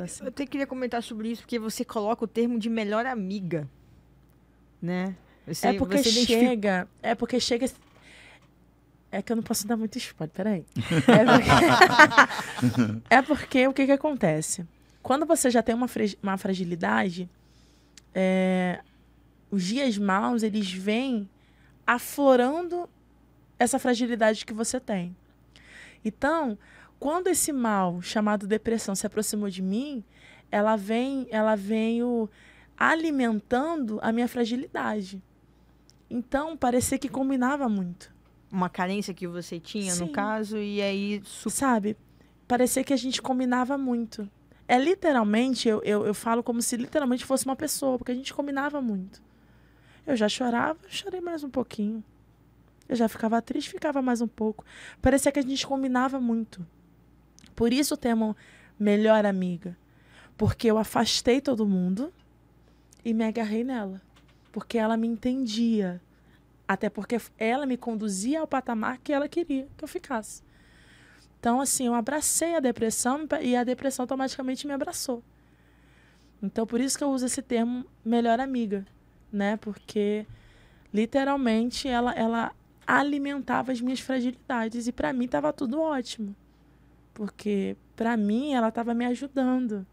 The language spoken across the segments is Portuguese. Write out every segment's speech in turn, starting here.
Assim. Eu até queria comentar sobre isso, porque você coloca o termo de melhor amiga, né? Você, é porque chega. É porque chega. É que eu não posso dar muito spoiler, peraí. É porque, é porque o que, que acontece? Quando você já tem uma, uma fragilidade, é, os dias maus, eles vêm aflorando essa fragilidade que você tem. Então, quando esse mal chamado depressão se aproximou de mim, ela vem, ela veio alimentando a minha fragilidade. Então, parecia que combinava muito. uma carência que você tinha, no Sim. caso, e aí Sabe? Parecia que a gente combinava muito. É literalmente, eu, eu, eu falo como se literalmente fosse uma pessoa, porque a gente combinava muito. Eu já chorava, chorei mais um pouquinho. Eu já ficava triste, ficava mais um pouco. Parecia que a gente combinava muito. Por isso o termo melhor amiga. Porque eu afastei todo mundo e me agarrei nela. Porque ela me entendia. Até porque ela me conduzia ao patamar que ela queria que eu ficasse. Então, assim, eu abracei a depressão e a depressão automaticamente me abraçou. Então, por isso que eu uso esse termo melhor amiga, né? Porque literalmente ela, ela alimentava as minhas fragilidades e para mim estava tudo ótimo. Porque para mim ela estava me ajudando.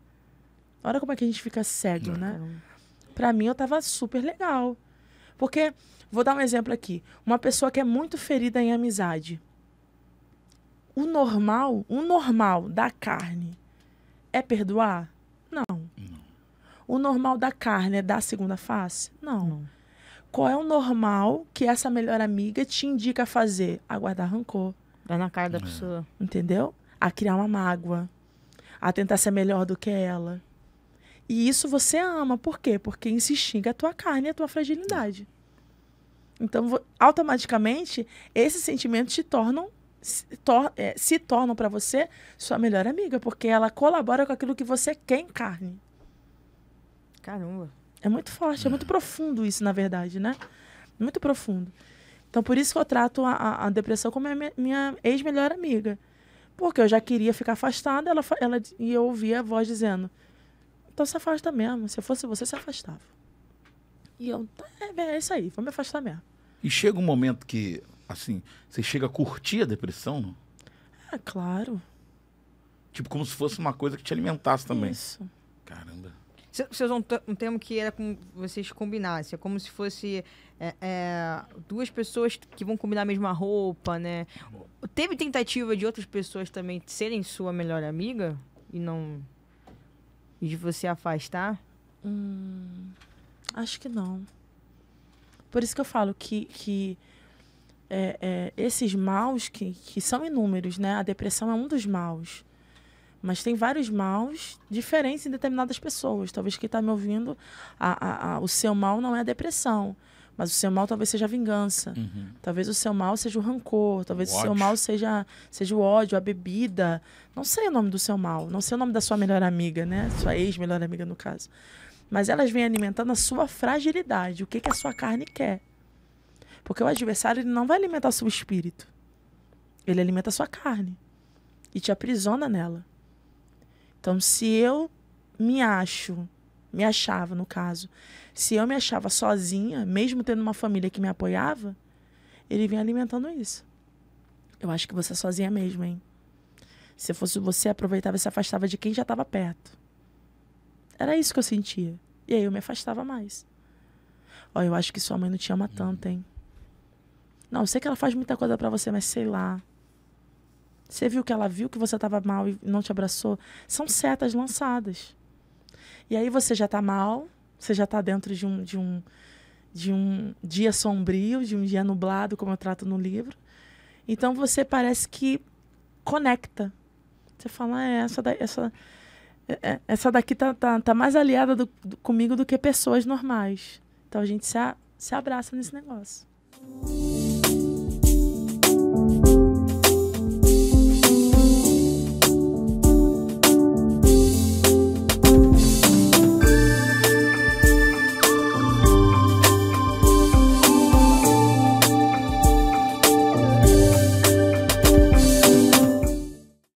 Olha como é que a gente fica cego, né? Caramba. Pra mim eu tava super legal. Porque, vou dar um exemplo aqui. Uma pessoa que é muito ferida em amizade. O normal, o normal da carne é perdoar? Não. O normal da carne é dar a segunda face? Não. Não. Qual é o normal que essa melhor amiga te indica a fazer? A guardar rancor, Dá na cara da pessoa. entendeu? A criar uma mágoa, a tentar ser melhor do que ela. E isso você ama. Por quê? Porque extingue a tua carne e a tua fragilidade. Então, automaticamente, esses sentimentos te tornam, se, tor- é, se tornam para você sua melhor amiga, porque ela colabora com aquilo que você quer em carne. Caramba. É muito forte, é muito profundo isso, na verdade, né? Muito profundo. Então, por isso que eu trato a, a- a depressão como a minha, minha ex-melhor amiga. Porque eu já queria ficar afastada, ela, ela, e eu ouvia a voz dizendo: então se afasta mesmo. Se eu fosse você, se afastava. E eu, "Tá, é, é isso aí, vou me afastar mesmo. E chega um momento que, assim, você chega a curtir a depressão, não? É claro. Tipo, como se fosse uma coisa que te alimentasse também. Isso. Caramba. Você um, um termo que era como vocês combinassem. É como se fosse é, é, duas pessoas que vão combinar a mesma roupa, né? Teve tentativa de outras pessoas também serem sua melhor amiga e não. E de você afastar? Hum, acho que não. Por isso que eu falo que, que é, é, esses maus, que, que são inúmeros, né? A depressão é um dos maus. Mas tem vários maus diferentes em determinadas pessoas. Talvez quem está me ouvindo, a, a- a- o seu mal não é a depressão. Mas o seu mal talvez seja a vingança. Uhum. Talvez o seu mal seja o rancor, talvez O o, seu mal seja, seja o ódio, a bebida. Não sei o nome do seu mal, não sei o nome da sua melhor amiga, né? Sua ex-melhor amiga, no caso. Mas elas vêm alimentando a sua fragilidade, o que, que a sua carne quer. Porque o adversário ele não vai alimentar o seu espírito. Ele alimenta a sua carne e te aprisiona nela. Então, se eu me acho, me achava no caso, se eu me achava sozinha, mesmo tendo uma família que me apoiava, ele vem alimentando isso. Eu acho que você é sozinha mesmo, hein? Se fosse você, aproveitava e se afastava de quem já estava perto. Era isso que eu sentia. E aí eu me afastava mais. Ó, eu acho que sua mãe não te ama tanto, hein? Não, eu sei que ela faz muita coisa pra você, mas sei lá. Você viu que ela viu que você estava mal e não te abraçou? São setas lançadas. E aí você já tá mal, você já tá dentro de um, de um, de um dia sombrio, de um dia nublado, como eu trato no livro. Então você parece que conecta. Você fala, ah, é, essa, da, essa, é, é, essa daqui tá, tá, tá mais aliada do- do- comigo do que pessoas normais. Então a gente se, a- se abraça nesse negócio.